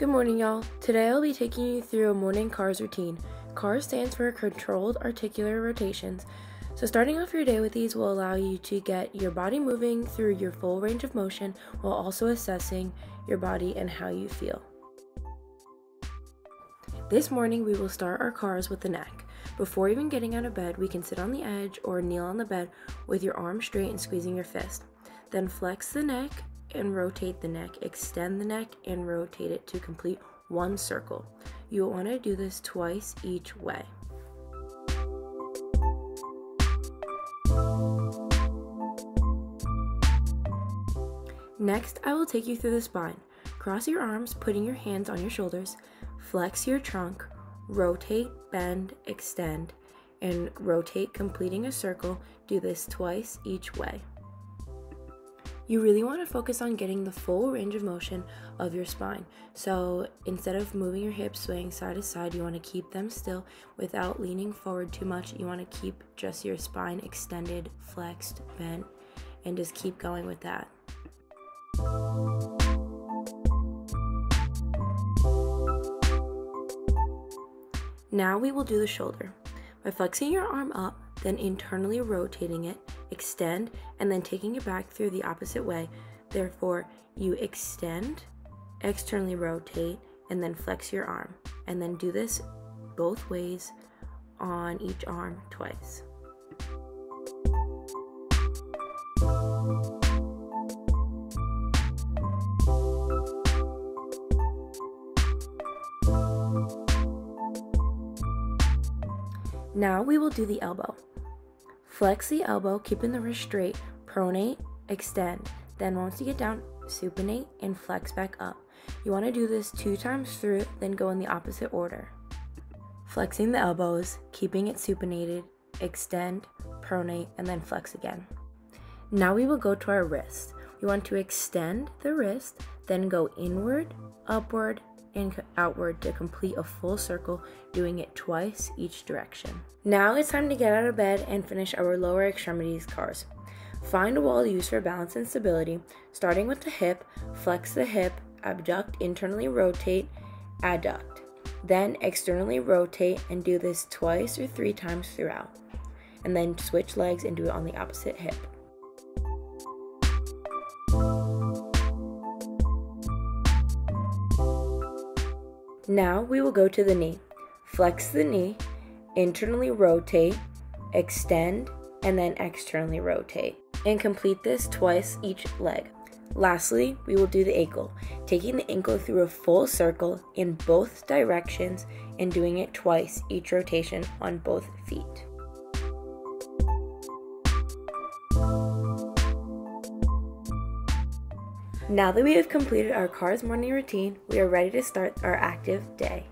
Good morning, y'all. Today I'll be taking you through a morning CARS routine. CARS stands for Controlled Articular Rotations. So, starting off your day with these will allow you to get your body moving through your full range of motion while also assessing your body and how you feel. This morning, we will start our CARS with the neck. Before even getting out of bed, we can sit on the edge or kneel on the bed with your arms straight and squeezing your fist. Then flex the neck and rotate the neck. Extend the neck and rotate it to complete one circle. You will want to do this twice each way. Next, I will take you through the spine. Cross your arms, putting your hands on your shoulders. Flex your trunk, rotate, bend, extend, and rotate, completing a circle. Do this twice each way. You really want to focus on getting the full range of motion of your spine. So instead of moving your hips, swaying side to side, you want to keep them still without leaning forward too much. You want to keep just your spine extended, flexed, bent, and just keep going with that. Now we will do the shoulder. By flexing your arm up, then internally rotating it, extend, and then taking it back through the opposite way. Therefore, you extend, externally rotate, and then flex your arm. And then do this both ways on each arm twice. Now we will do the elbow. Flex the elbow, keeping the wrist straight, pronate, extend. Then once you get down, supinate and flex back up. You want to do this two times through, then go in the opposite order. Flexing the elbows, keeping it supinated, extend, pronate, and then flex again. Now we will go to our wrist. We want to extend the wrist, then go inward, upward, and outward to complete a full circle, doing it twice each direction. Now it's time to get out of bed and finish our lower extremities CARS. Find a wall to use for balance and stability, starting with the hip, flex the hip, abduct, internally rotate, adduct. Then externally rotate and do this twice or three times throughout. And then switch legs and do it on the opposite hip. Now we will go to the knee. Flex the knee, internally rotate, extend, and then externally rotate. And complete this twice each leg. Lastly, we will do the ankle, taking the ankle through a full circle in both directions and doing it twice each rotation on both feet. Now that we have completed our CARS morning routine, we are ready to start our active day.